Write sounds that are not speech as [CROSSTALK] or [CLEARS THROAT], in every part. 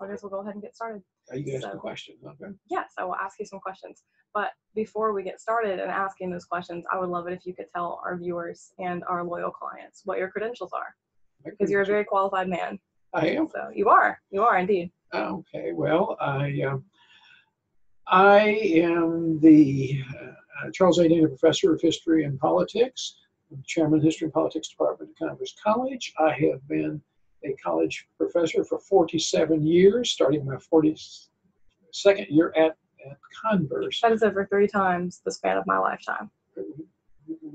I guess we'll go ahead and get started. Are you going to ask So- a question? Okay. Yes, I will ask you some questions. But before we get started and asking those questions, I would love it if you could tell our viewers and our loyal clients what your credentials are, because you're a very qualified man. I am. So you are, you are indeed. Okay. Well, I um, I am the uh, Charles A. Dana Professor of History and Politics, I'm Chairman of the History and Politics Department at Converse College. I have been a college professor for 47 years, starting my 42nd year at, at Converse. That is over three times the span of my lifetime.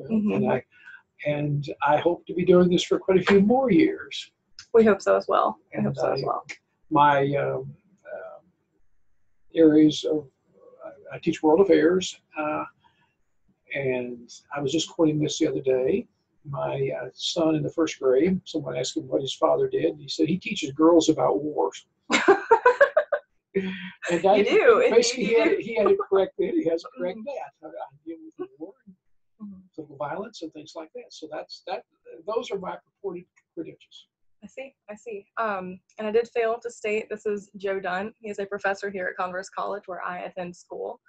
And I and I hope to be doing this for quite a few more years. We hope so as well. We And hope so as well. my um, um areas of I teach world affairs, uh, and I was just quoting this the other day. My uh, son in the first grade, someone asked him what his father did. and He said he teaches girls about wars. [LAUGHS] and I, You do, Basically, he had, he had it correct. He has it correct that. I, I deal with war, Mhm. political violence, and things like that. So that's that. Those are my purported credentials. I see, I see. Um, and I did fail to state this is Joe Dunn. He is a professor here at Converse College where I attend school.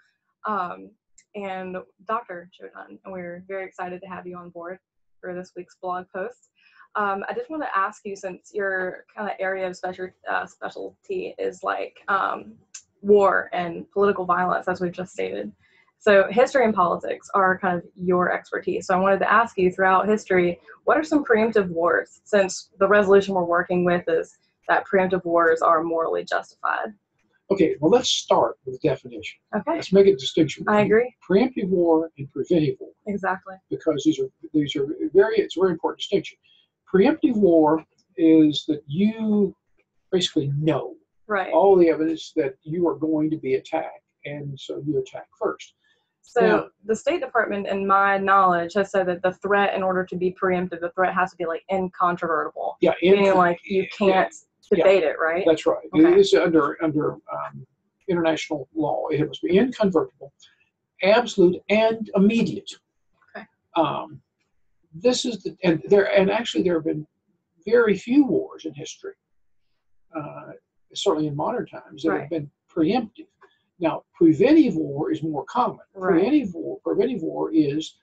Um, and Dr. Joe Dunn, and we're very excited to have you on board for this week's blog post. Um, I just want to ask you, since your kind of area of special, uh, specialty is like um, war and political violence, as we've just stated. So history and politics are kind of your expertise. So I wanted to ask you throughout history, what are some preemptive wars? Since the resolution we're working with is that preemptive wars are morally justified. Okay, well, let's start with the definition. Okay, Let's make a distinction. I agree. Preemptive war and preventive war, Exactly. because these are these are very it's a very important distinction. Preemptive war is that you basically know Right. all the evidence that you are going to be attacked, and so you attack first. So Now- the State Department, in my knowledge, has said that the threat, in order to be preemptive, the threat has to be like incontrovertible, Yeah, in- meaning like you can't Yeah. Debate it, right? That's right. Okay. It is under under um, international law. It must be inconvertible, absolute, and immediate. Okay. Um, this is the and there and actually there have been very few wars in history, uh, certainly in modern times, that Right. have been preemptive. Now, preventive war is more common. Right. Preventive war, preventive war is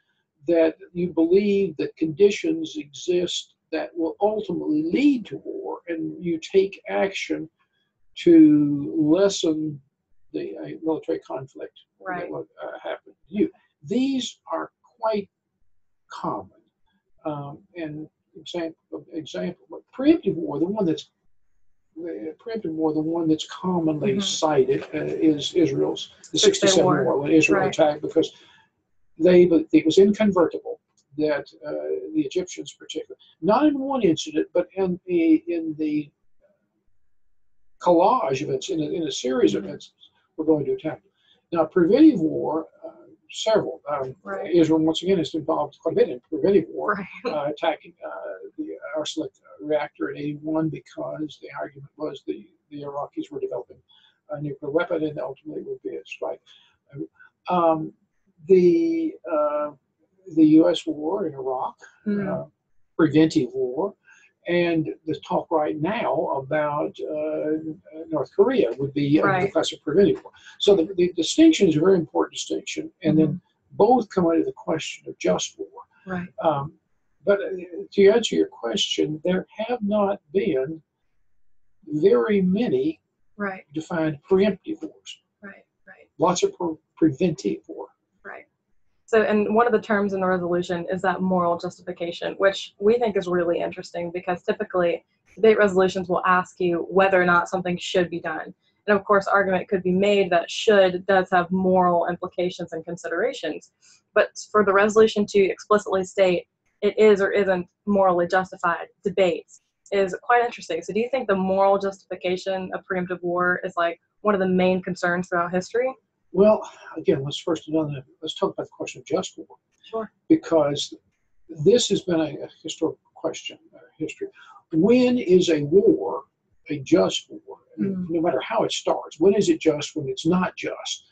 that you believe that conditions exist that will ultimately lead to war, and you take action to lessen the uh, military conflict Right. that would uh, happen to you. These are quite common. Um, and example, example, but preemptive war, the one that's preemptive war, the one that's commonly Mhm. cited uh, is Israel's the 67 War. war. when Israel Right. attacked because they but it was inconvertible that uh, the Egyptians particularly not in one incident but in the in the collage of it in a, in a series of Mhm. incidents were going to attack. Now preventive war, uh, several. Um, Right. Israel once again is involved quite a bit in preventive war Right. uh, attacking uh, the Osirak reactor in 81 because the argument was the, the Iraqis were developing a nuclear weapon and ultimately would be a strike. Um, the, uh, the U.S. war in Iraq, Mm. uh, preventive war, and the talk right now about uh, North Korea would be the Right. class of preventive war. So the, the distinction is a very important distinction, and Mm-hmm. then both come under the question of just war. Right. Um, but uh, to answer your question, there have not been very many Right. defined preemptive wars. Right. Right. Lots of pre- preventive war. So, and one of the terms in the resolution is that moral justification, which we think is really interesting because typically debate resolutions will ask you whether or not something should be done. And of course, argument could be made that should does have moral implications and considerations. But for the resolution to explicitly state it is or isn't morally justified, debates is quite interesting. So, do you think the moral justification of preemptive war is like one of the main concerns throughout history? Well, again, let's first another, let's talk about the question of just war. Sure. because this has been a, a historical question, uh, history. When is a war a just war? Mm. No matter how it starts, when is it just? When it's not just?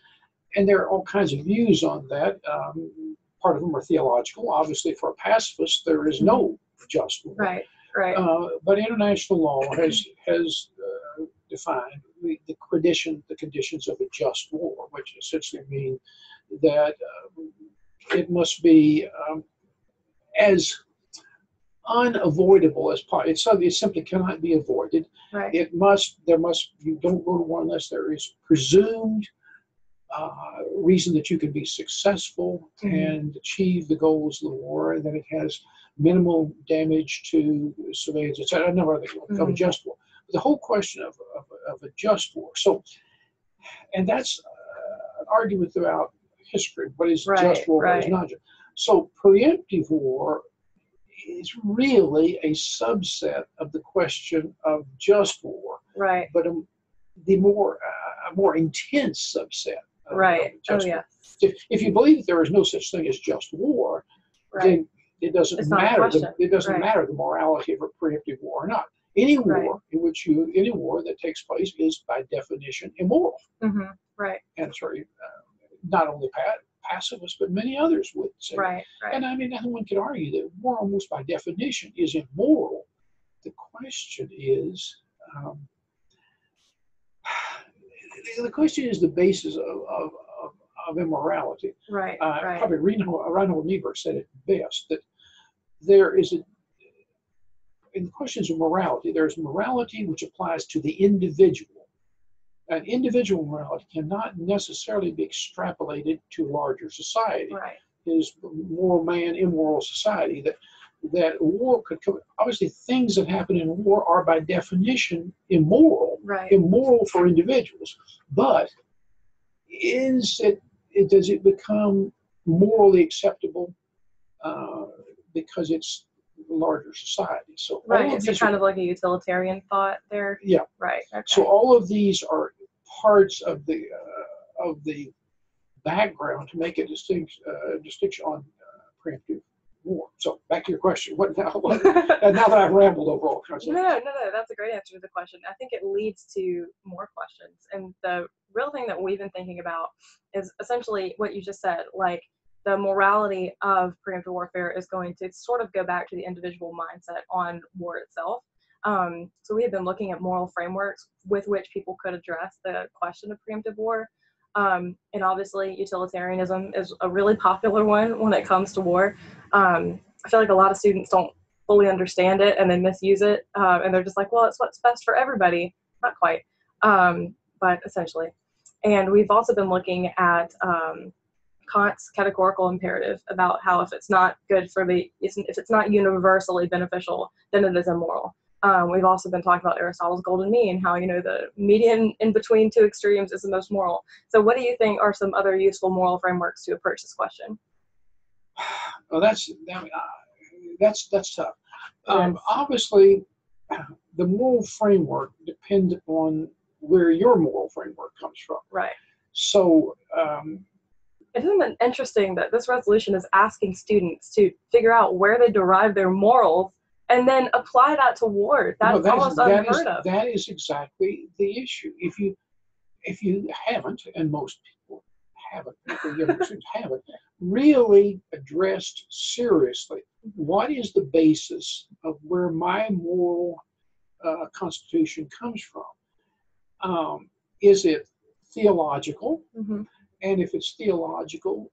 And there are all kinds of views on that. Um, part of them are theological. Obviously, for a pacifist, there is no just war. Right. Right. Uh, but international law has has defined the, the condition, the conditions of a just war, which essentially mean that uh, it must be um, as unavoidable as possible. It's something that simply cannot be avoided. Right. It must. There must. You don't go to war unless there is presumed uh, reason that you can be successful Mhm. and achieve the goals of the war, and that it has minimal damage to civilians, etc. A number of things of a just war. The whole question of, of, of a just war. So, and that's uh, an argument throughout history. What is Right, just war? What is not just? So, preemptive war is really a subset of the question of just war, Right. but a, the more uh, a more intense subset. Of, of Right. Oh just war. yeah. If, if you believe that there is no such thing as just war, Right. then it doesn't It's matter. The, it doesn't Right. matter the morality of a preemptive war or not. Any war Right. in which you any war that takes place is by definition immoral. hmm Right. And sorry, uh, not only pa- pacifists but many others would say. Right. Right. And I mean, no one can argue that war almost by definition is immoral. The question is. Um, [SIGHS] the question is the basis of, of, of, of immorality. Right. Uh, right. Probably Reinhold, Reinhold Niebuhr said it best that there is a, in the questions of morality, there's morality which applies to the individual. And individual morality cannot necessarily be extrapolated to larger society. Right. Is moral man, immoral society. That that war could come. Obviously, things that happen in war are by definition immoral Right. immoral for individuals, but is it, it does it become morally acceptable uh, because it's larger society? So Right. It's kind are, of like a utilitarian thought there. yeah. Right. Okay. So all of these are parts of the uh, of the background to make a distinct uh, distinction on uh, preemptive war. So back to your question. What now? [LAUGHS] What, and now that I've rambled over all kinds No, no, no, no. That's a great answer to the question. I think it leads to more questions. And the real thing that we've been thinking about is essentially what you just said. Like the morality of preemptive warfare is going to sort of go back to the individual mindset on war itself. Um, so we have been looking at moral frameworks with which people could address the question of preemptive war. Um, and obviously, utilitarianism is a really popular one when it comes to war. Um, I feel like a lot of students don't fully understand it and then misuse it, uh, and they're just like, "Well, it's what's best for everybody." Not quite, um, but essentially. And we've also been looking at um, Kant's categorical imperative about how if it's not good for the if it's not universally beneficial, then it is immoral. Um, we've also been talking about Aristotle's golden mean, how you know the median in between two extremes is the most moral. So, what do you think are some other useful moral frameworks to approach this question? [SIGHS] Well, that's that, uh, that's that's tough. Um, Yes. Obviously, [CLEARS THROAT] the moral framework depends on where your moral framework comes from. Right. So, um, Isn't it interesting that this resolution is asking students to figure out where they derive their morals and then apply that to war? That's no, that is- almost that unheard is- of. that is exactly the issue. If you if you haven't, and most people haven't, younger students [LAUGHS] haven't, really addressed seriously what is the basis of where my moral uh, constitution comes from. Um, is it theological? hmm And if it's theological,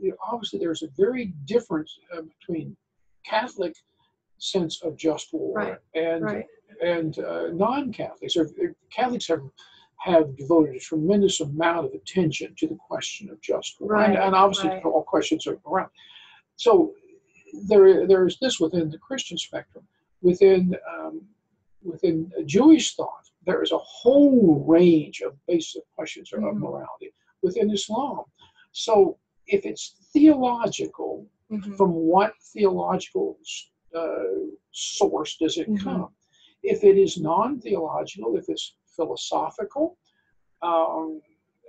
you know, obviously there's a very difference uh, between Catholic sense of just war Right, and Right. and uh, non-Catholics or or Catholics have have devoted a tremendous amount of attention to the question of just war, and, Right, and obviously right. all questions are around. So there there is this within the Christian spectrum, within um, within Jewish thought, there is a whole range of basic questions of Mhm. morality within Islam. So if it's theological, Mhm. from what theological uh, source does it Mhm. come? If it is non theological, if it's philosophical, um,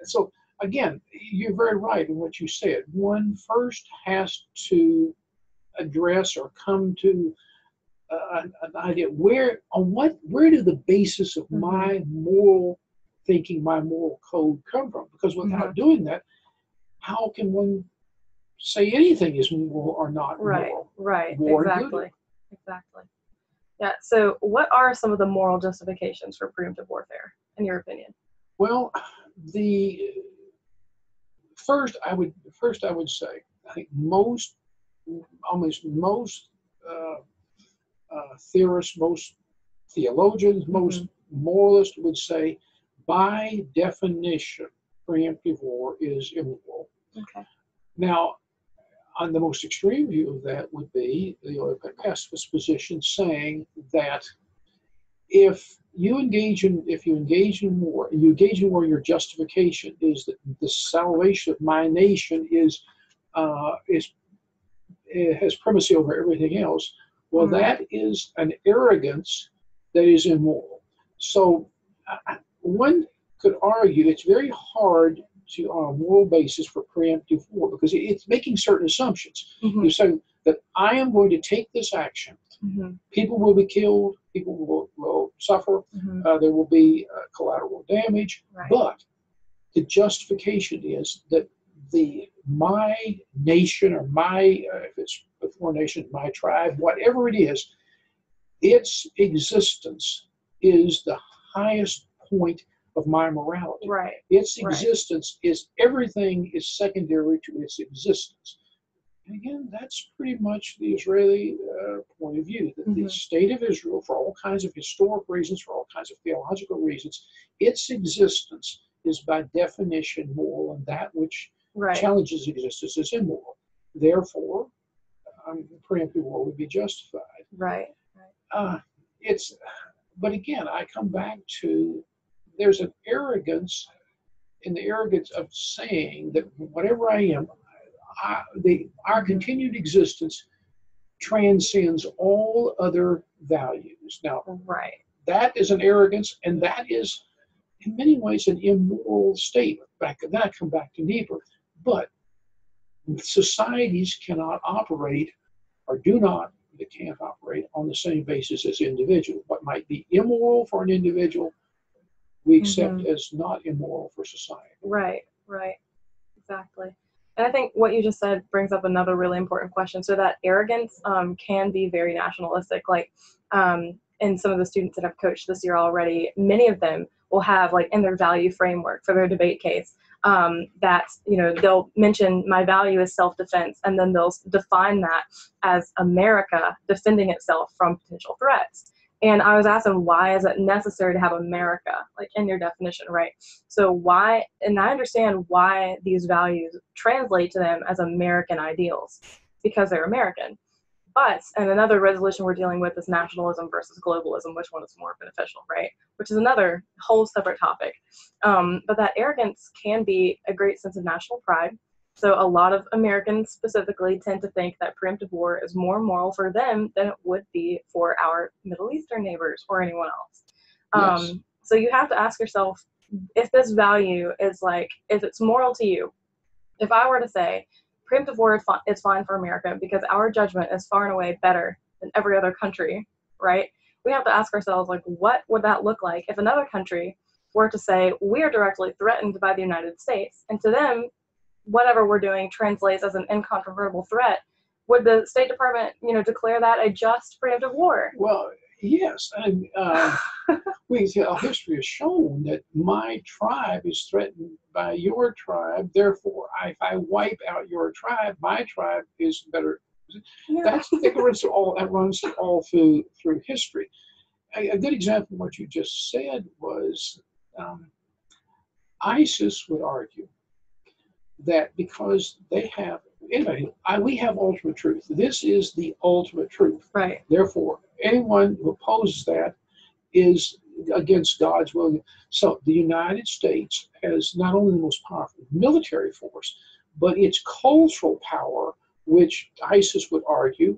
so again, you're very right in what you said. One first has to address or come to uh, an, an idea where on what where do the basis of Mhm. my moral thinking, my moral code come from? Because without doing that, how can one say anything is moral or not Right. moral? Right. Included. exactly. Exactly. Yeah. So, what are some of the moral justifications for preemptive warfare in your opinion? Well, the first I would first I would say I think most almost most uh, uh, theorists, most theologians, most moralists would say, by definition, preemptive war is immoral. Okay. Now, on the most extreme view of that would be the pacifist position saying that if you engage in if you engage in war, you engage in war, your justification is that the salvation of my nation is uh, is has primacy over everything else. Well, Mhm. that is an arrogance that is immoral. So, one could argue it's very hard to, on a moral basis, for preemptive war because it's making certain assumptions. Mhm, You're saying that I am going to take this action. mhm, People will be killed. People will, will suffer. mhm. Uh, there will be uh, collateral damage. Right. But the justification is that the my nation or my uh, if it's a foreign nation, my tribe, whatever it is, its existence is the highest point of my morality. Right. Its Right. existence is everything is secondary to its existence. And again, that's pretty much the Israeli uh, point of view that the Mhm. state of Israel, for all kinds of historic reasons, for all kinds of theological reasons, its existence is by definition moral, and that which Right. challenges existence is immoral. Therefore, um, preemptive war would be justified. Right. Uh, it's, but again, I come back to there's an arrogance in the arrogance of saying that whatever I am, I, the our continued existence transcends all other values. Now, Right. that is an arrogance, and that is, in many ways, an immoral statement. Back then, I come back to Niebuhr, but societies cannot operate, or do not, they can't operate on the same basis as individuals. What might be immoral for an individual, we accept as not immoral for society. Right, right. Exactly. And I think what you just said brings up another really important question. So that arrogance um, can be very nationalistic. Like, um, and some of the students that I've coached this year already, many of them will have like in their value framework for their debate case um, that you know they'll mention my value is self-defense, and then they'll define that as America defending itself from potential threats. And I was asking, why is it necessary to have America, like in your definition, right? So why, and I understand why these values translate to them as American ideals, because they're American. But, and another resolution we're dealing with is nationalism versus globalism, which one is more beneficial, right? Which is another whole separate topic. Um, but that arrogance can be a great sense of national pride. So a lot of Americans specifically tend to think that preemptive war is more moral for them than it would be for our Middle Eastern neighbors or anyone else. Yes. Um, so you have to ask yourself if this value is like, if it's moral to you. If I were to say preemptive war is fine for America because our judgment is far and away better than every other country, right? We have to ask ourselves, like, what would that look like if another country were to say we are directly threatened by the United States, and to them, whatever we're doing translates as an incontrovertible threat? Would the State Department, you know, declare that a just preemptive war? Well, yes, and [LAUGHS] uh, we our history has shown that my tribe is threatened by your tribe. Therefore, I, if I wipe out your tribe, my tribe is better. Yeah. That's that runs through all that runs all through through history. A, a good example of what you just said was um, ISIS would argue that because they have anyway, I, we have ultimate truth. This is the ultimate truth. right. Therefore, anyone who opposes that is against God's will. So the United States has not only the most powerful military force, but its cultural power, which ISIS would argue,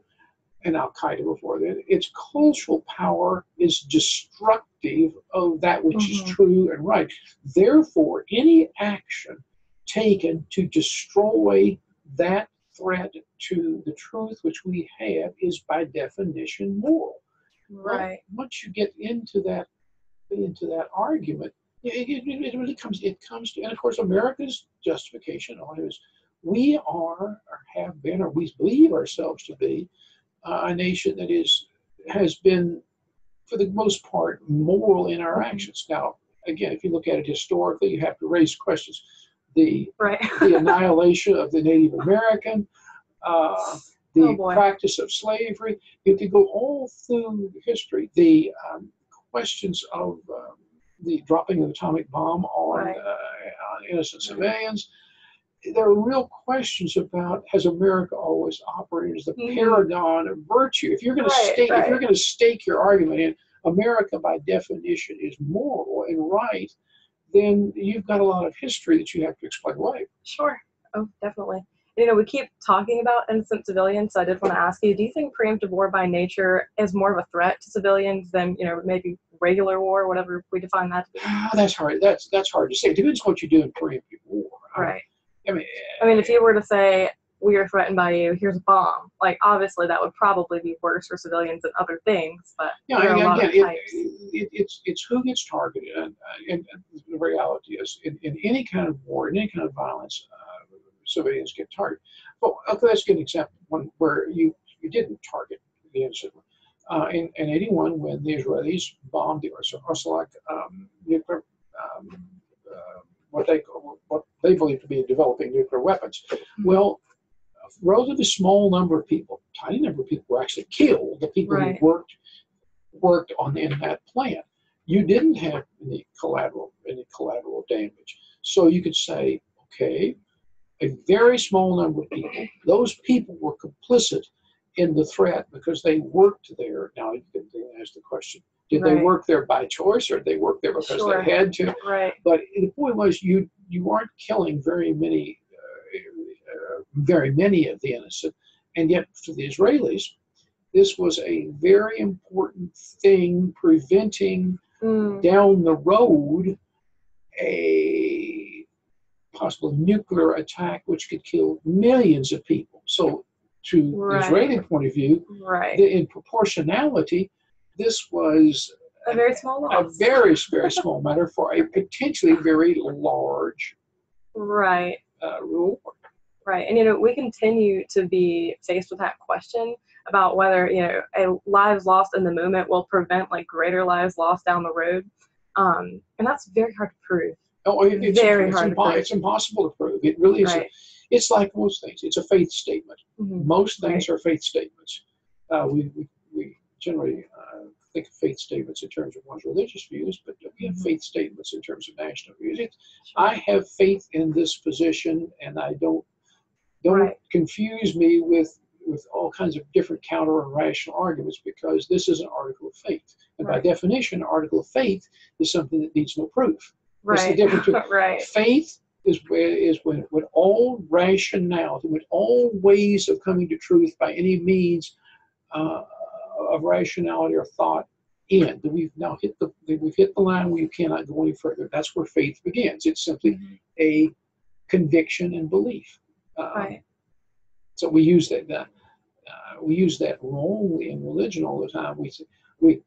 and Al Qaeda before that, its cultural power is destructive of that which Mhm. is true and right. Therefore, any action taken to destroy that threat to the truth which we have is by definition moral. Right. once you get into that into that argument, it, it, it really comes it comes to and of course America's justification on it is we are or have been or we believe ourselves to be uh, a nation that is has been for the most part moral in our Mhm. actions. Now again, if you look at it historically, you have to raise questions. The Right. [LAUGHS] the annihilation of the Native American, uh, the Oh, practice of slavery. You could go all through history. The um, questions of um the dropping of the atomic bomb on, Right. uh, on innocent civilians. There are real questions about has America always operated as the Mhm. paragon of virtue? If you're going to Right, stake, if you're going to stake your argument in America by definition is moral and right, then you've got a lot of history that you have to explain away. Sure. Oh, definitely. You know, we keep talking about innocent civilians, so I did want to ask you, do you think preemptive war by nature is more of a threat to civilians than, you know, maybe regular war, whatever we define that to be? Ah, that's hard. That's that's hard to say. It depends what you do in preemptive war. Right. I mean, I mean, if you were to say, we are threatened by you, here's a bomb, like, obviously that would probably be worse for civilians than other things, but yeah, there are a again, it, it, it's it's who gets targeted, and, and, and the reality is, in, in any kind of war, in any kind of violence, uh, civilians get targeted. But okay, let's get an example one where you you didn't target the innocent. Uh, in, in 81, when the Israelis bombed the Osirak um, nuclear, um, uh, what they what they believe to be developing nuclear weapons. Well, a relatively small number of people, tiny number of people, were actually killed. The people Right. who worked worked on in that plant. You didn't have any collateral any collateral damage, so you could say, okay, a very small number of people. Those people were complicit in the threat because they worked there. Now you can ask the question: Did they work there by choice, or did they work there because Sure. they had to? Right. But the point was, you you aren't killing very many, very many of the innocent, and yet for the Israelis, this was a very important thing preventing Mm, down the road a possible nuclear attack which could kill millions of people. So, to Right. the Israeli point of view, right. the, in proportionality, this was a very small a very, [LAUGHS] very small matter for a potentially very large right. uh, reward. Right. And, you know, we continue to be faced with that question about whether, you know, a lives lost in the moment will prevent like greater lives lost down the road. Um, and that's very hard to prove. Oh, it- it's, Very it's, hard to impo- prove. it's impossible to prove. It really is. a- it's like most things. It's a faith statement. Mhm. Most things are faith statements. Uh, we, we, we generally uh, think of faith statements in terms of one's religious views, but we have Mhm. faith statements in terms of national views. It, Sure. I have faith in this position, and I don't don't Right. confuse me with with all kinds of different counter and rational arguments because this is an article of faith, and by definition, an article of faith is something that needs no proof. That's the Right. difference [LAUGHS] between- right. Faith is where is when when all rationality, when all ways of coming to truth by any means uh, of rationality or thought end. That We've now hit the that we've hit the line where you cannot go any further. That's where faith begins. It's simply Mhm. a conviction and belief. Right. So we use that. that uh, we use that wrongly in religion all the time. We say, we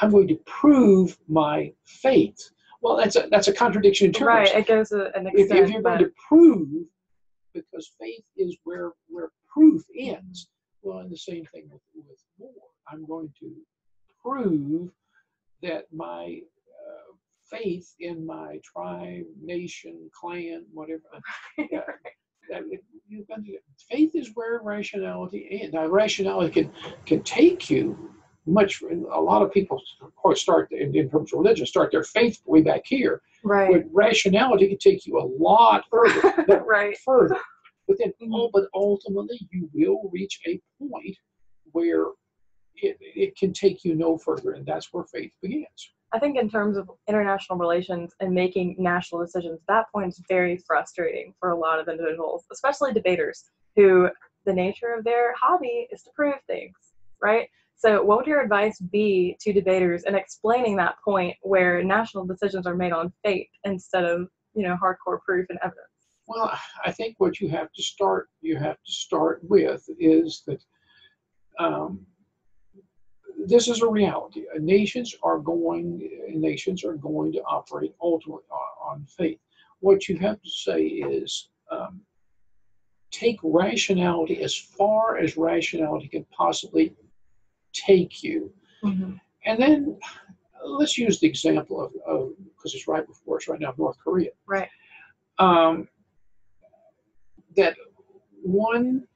I'm going to prove my faith. Well, that's a that's a contradiction in terms Right. It goes to an if, extent. if you're going to prove, because faith is where where proof ends. Well, and the same thing with, with war. I'm going to prove that my uh, faith in my tribe, nation, clan, whatever. [LAUGHS] it- you've got to- faith is where rationality ends. Now, rationality can can take you much. A lot of people, of course, start in, in terms of religion, start their faith way back here right. but rationality can take you a lot further, [LAUGHS] right. further. But then, Mhm. oh, but ultimately, you will reach a point where it, it can take you no further, and that's where faith begins. I think in terms of international relations and making national decisions, that point is very frustrating for a lot of individuals, especially debaters who the nature of their hobby is to prove things, right? So, what would your advice be to debaters in explaining that point where national decisions are made on faith instead of, you know, hardcore proof and evidence? Well, I think what you have to start you have to start with is that um, this is a reality. Uh, Nations are going nations are going to operate ultimately on, on faith. What you have to say is um, take rationality as far as rationality can possibly take you, and then let's use the example of, because it's right before us right now, North Korea. Right. Um, that one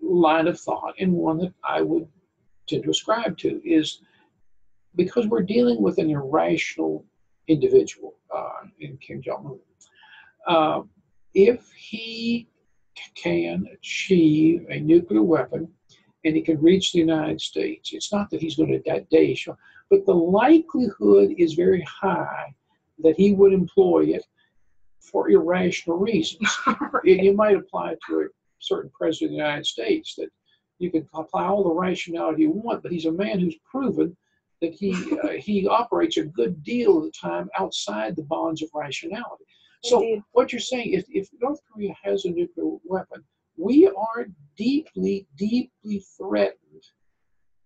line of thought, and one that I would to ascribe to, is because we're dealing with an irrational individual uh, in Kim Jong Un. Uh, if he can achieve a nuclear weapon and he can reach the United States, it's not that he's going to that day but the likelihood is very high that he would employ it for irrational reasons. [LAUGHS] right. And you might apply it to a certain president of the United States that you can apply all the rationality you want, but he's a man who's proven that he uh, [LAUGHS] he operates a good deal of the time outside the bonds of rationality. So Indeed. what you're saying, if, if North Korea has a nuclear weapon, we are deeply, deeply threatened.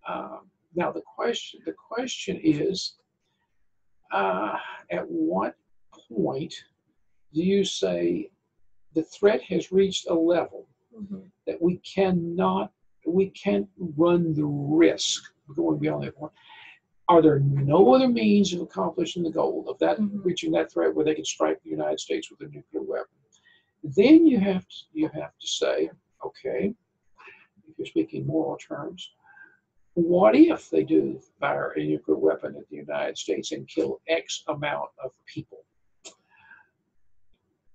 Um, now the question the question is, uh, at what point do you say the threat has reached a level Mhm. that we cannot we can't run the risk of going beyond that point? Are there no other means of accomplishing the goal of that Mhm. reaching that threat where they could strike the United States with a nuclear weapon? Then you have to you have to say, okay, if you're speaking moral terms, what if they do fire a nuclear weapon at the United States and kill X amount of people?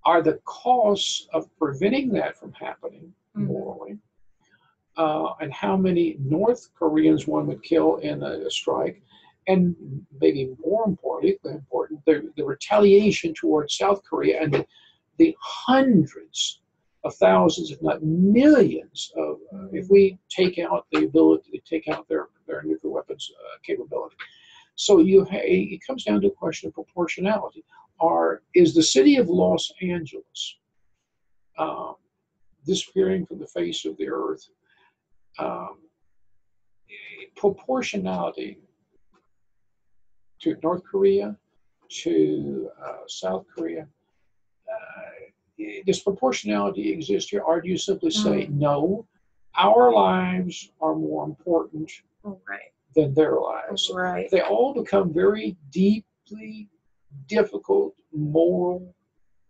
Are the costs of preventing that from happening Mhm. morally? Uh, and how many North Koreans one would kill in a, a strike? And maybe more importantly, important, the, the retaliation towards South Korea and the, the hundreds of thousands, if not millions, of uh, if we take out the ability to take out their, their nuclear weapons uh, capability. So you ha- it comes down to a question of proportionality. Are is the city of Los Angeles um, disappearing from the face of the earth? Um, proportionality to North Korea, to uh, South Korea. Uh, does proportionality exist here, or do you simply say no? Our lives are more important Right. than their lives. Right. They all become very deeply difficult moral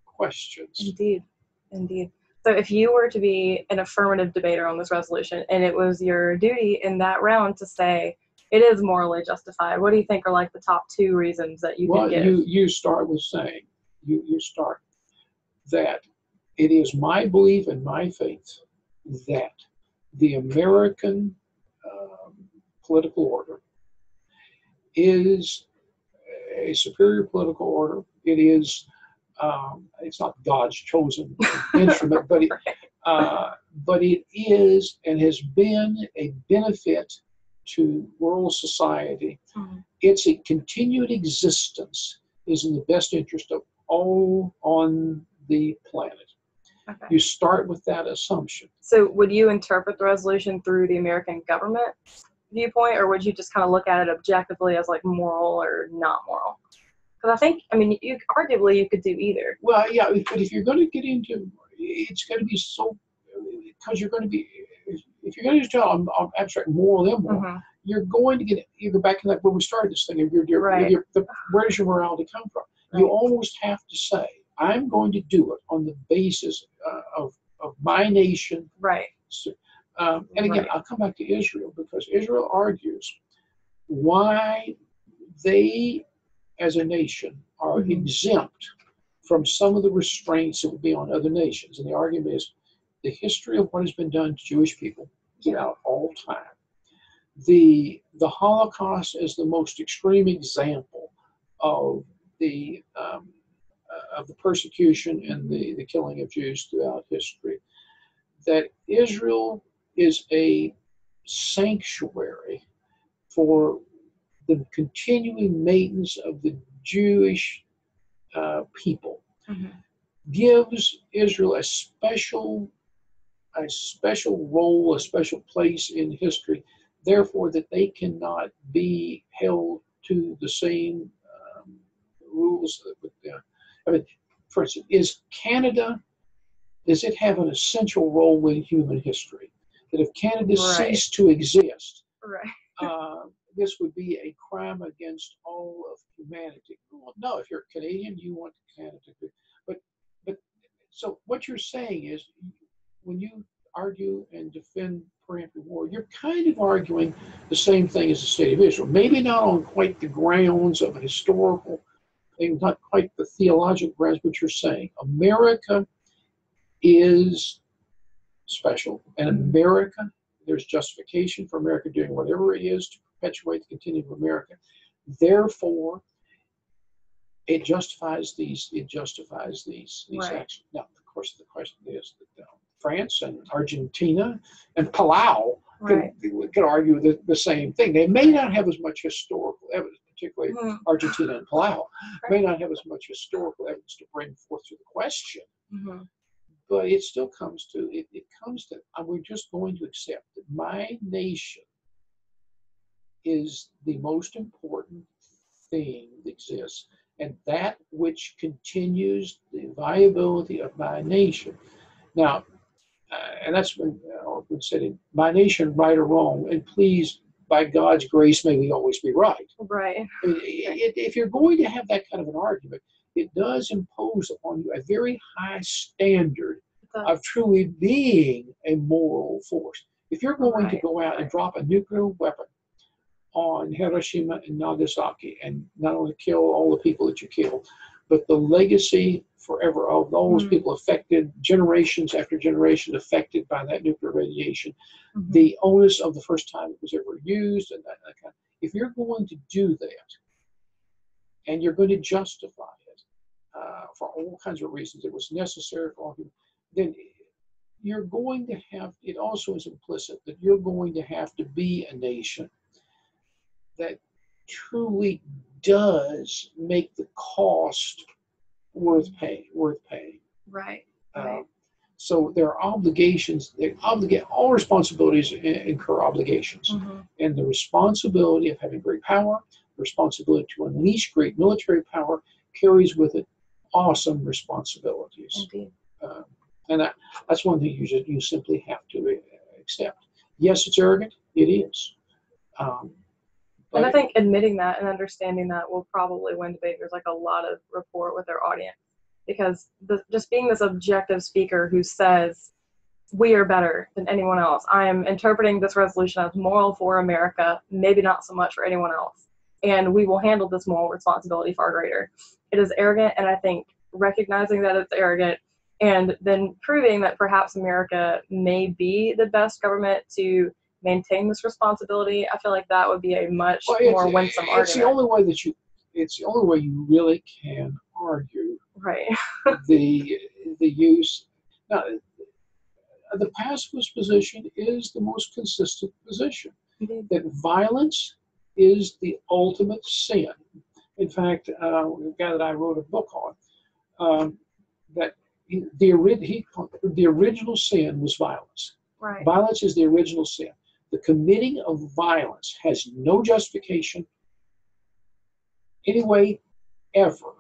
questions. Indeed. Indeed. So if you were to be an affirmative debater on this resolution and it was your duty in that round to say it is morally justified, what do you think are like the top two reasons that you Well, give? you, you start with saying, you, you start that it is my belief and my faith that the American um, political order is a superior political order. It is, um, it's not God's chosen instrument, but it, [LAUGHS] uh, but it is and has been a benefit to world society Mhm. its a continued existence is in the best interest of all on the planet. Okay. You start with that assumption. So would you interpret the resolution through the American government viewpoint, or would you just kind of look at it objectively as like moral or not moral? Because I think, I mean, you arguably you could do either. Well, yeah, but if you're going to get into, it's going to be so because you're going to be. If you're going to tell on, on abstract moral immoral, Mhm. you're going to get you go back to that when we started this thing. You're, you're, Right. you're, the, where does your morality come from? You almost have to say, "I'm going to do it on the basis uh, of of my nation Right. So, um, and again, Right. I'll come back to Israel because Israel argues why they, as a nation, are Mhm. exempt from some of the restraints that would be on other nations. And the argument is the history of what has been done to Jewish people throughout all time. The the Holocaust is the most extreme example of the um, uh, of the persecution and the, the killing of Jews throughout history. That Israel is a sanctuary for the continuing maintenance of the Jewish uh, people Mhm. gives Israel a special a special role, a special place in history, therefore that they cannot be held to the same um, rules. With, uh, I mean, for instance, is Canada, does it have an essential role in human history? That if Canada Right. ceased to exist, Right. uh, this would be a crime against all of humanity. Well, no, if you're Canadian, you want Canada to. But, but, so what you're saying is when you argue and defend preemptive war, you're kind of arguing the same thing as the state of Israel. Maybe not on quite the grounds of a historical, thing, not quite the theological grounds, but you're saying America is special, and America, there's justification for America doing whatever it is to perpetuate the continuum of America. Therefore, it justifies these. It justifies these these Right. actions. Now, of course, the question is that uh, France and Argentina and Palau Right. could, could argue the, the same thing. They may not have as much historical evidence, particularly Mhm. Argentina and Palau, may not have as much historical evidence to bring forth to the question Mhm. but it still comes to it, it comes to and we're just going to accept that my nation is the most important thing that exists and that which continues the viability of my nation now uh, and that's when uh, been said in my nation right or wrong and please by god's grace may we always be right Right. I mean, i- i- if you're going to have that kind of an argument, it does impose upon you a very high standard of truly being a moral force. If you're going to go out and drop a nuclear weapon on Hiroshima and Nagasaki and not only kill all the people that you killed, but the legacy forever of all those Mm. people affected, generations after generation affected by that nuclear radiation, Mhm. the onus of the first time it was ever used and that, that kind if you're going to do that and you're going to justify it uh, for all kinds of reasons it was necessary for all people then you're going to have it also is implicit that you're going to have to be a nation that truly does make the cost worth paying worth paying Right. Right. so there are obligations. They obligate all responsibilities incur obligations, Mhm. and the responsibility of having great power, the responsibility to unleash great military power, carries with it awesome responsibilities. Indeed. Uh, and that, that's one thing you just you simply have to uh, accept. Yes, it's arrogant. It is. Um, And I think admitting that and understanding that will probably win debaters like a lot of rapport with their audience because the, just being this objective speaker who says we are better than anyone else. I am interpreting this resolution as moral for America, maybe not so much for anyone else. And we will handle this moral responsibility far greater. It is arrogant, and I think recognizing that it's arrogant and then proving that perhaps America may be the best government to maintain this responsibility, I feel like that would be a much Well, it's- more winsome it's the only way that you. It's the only way you really can argue right. [LAUGHS] the the use. Now, the pacifist position is the most consistent position. Indeed. That violence is the ultimate sin. In fact, uh, the guy that I wrote a book on, um, that he, the he, the original sin was violence. Right. Violence is the original sin. The committing of violence has no justification anyway, ever.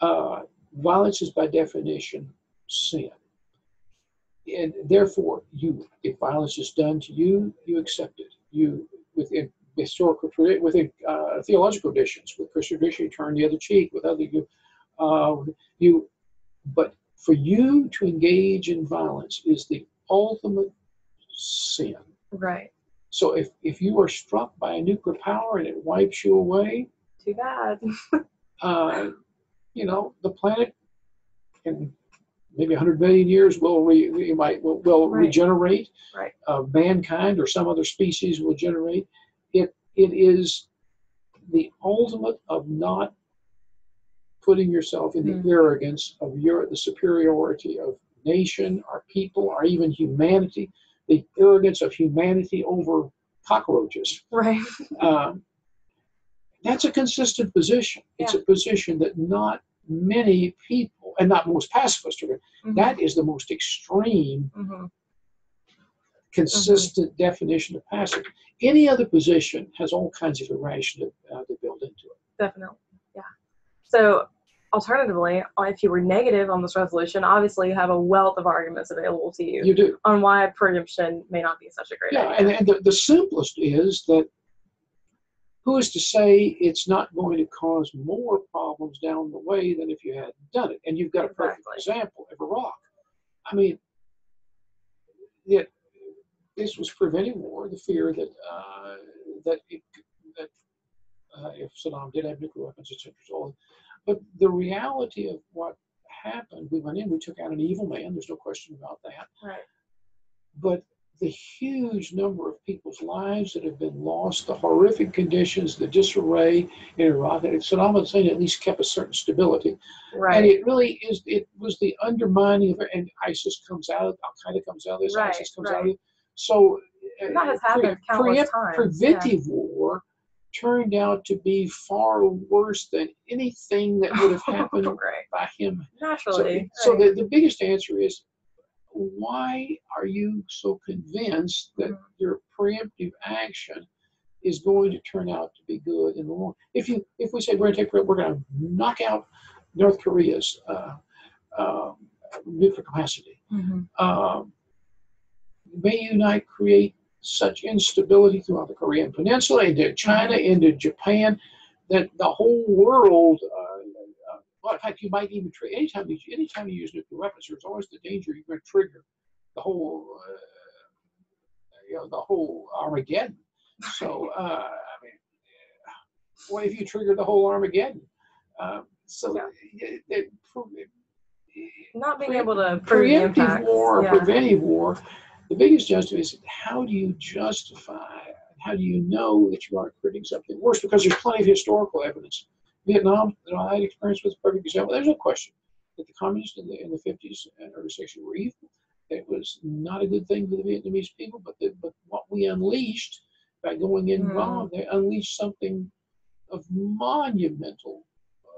Uh, violence is by definition sin. And therefore, you, if violence is done to you, you accept it. You, within historical, within uh, theological traditions, with Christian tradition, you turn the other cheek. With other, you, uh, you, but for you to engage in violence is the ultimate sin. Right. So if, if you are struck by a nuclear power and it wipes you away, Too bad. [LAUGHS] uh, you know, the planet in maybe 100 million years will re, we might will, will Right. regenerate. Right. Uh, mankind or some other species will generate. It it is the ultimate of not putting yourself in the Mhm. arrogance of your the superiority of nation or people or even humanity, the arrogance of humanity over cockroaches. Right. Um, that's a consistent position. It's a position that not many people, and not most pacifists, are. Mhm. That is the most extreme, Mhm. consistent definition of passive. Any other position has all kinds of irration uh, build into it. Definitely. Yeah. So, alternatively, if you were negative on this resolution, obviously you have a wealth of arguments available to you You do. on why preemption may not be such a great Yeah, idea. and, and the, the simplest is that who is to say it's not going to cause more problems down the way than if you hadn't done it? And you've got a perfect Exactly. example of Iraq. I mean, it, this was preventing war, the fear that uh, that it, that uh, if Saddam did have nuclear weapons, etc. So, but the reality of what happened, we went in, we took out an evil man. There's no question about that. Right. But the huge number of people's lives that have been lost, the horrific conditions, the disarray in Iraq, and Saddam Hussein at least kept a certain stability. Right. And it really is, it was the undermining of it, and ISIS comes out, Al Qaeda comes out of this, Right, ISIS comes out of right. it. So, uh, That has happened countless preempt- times, preventive war turned out to be far worse than anything that would have [LAUGHS] happened right. by him. So, Naturally. so right. the, the biggest answer is why are you so convinced that Mhm. your preemptive action is going to turn out to be good in the long? If you if we say we're going to take we're going to knock out North Korea's uh, um nuclear capacity, Mhm. um, may you not create such instability throughout the Korean Peninsula, into China, into Japan, that the whole world. Uh, uh, well, in fact, you might even trigger anytime you anytime you use nuclear weapons. There's always the danger you're going to trigger the whole, uh, you know, the whole Armageddon. So, uh, I mean, what if you trigger the whole Armageddon? Um, so, Yeah. it, it, Not being able to prove preemptive war or yeah. preventive war, the biggest justice is how do you justify, how do you know that you aren't creating something worse? Because there's plenty of historical evidence. Vietnam, that I had experience with, a perfect example. There's no question that the communists in the, in the 50s and early 60s were evil. It was not a good thing for the Vietnamese people, but, the, but what we unleashed by going in Mm. wrong, they unleashed something of monumental,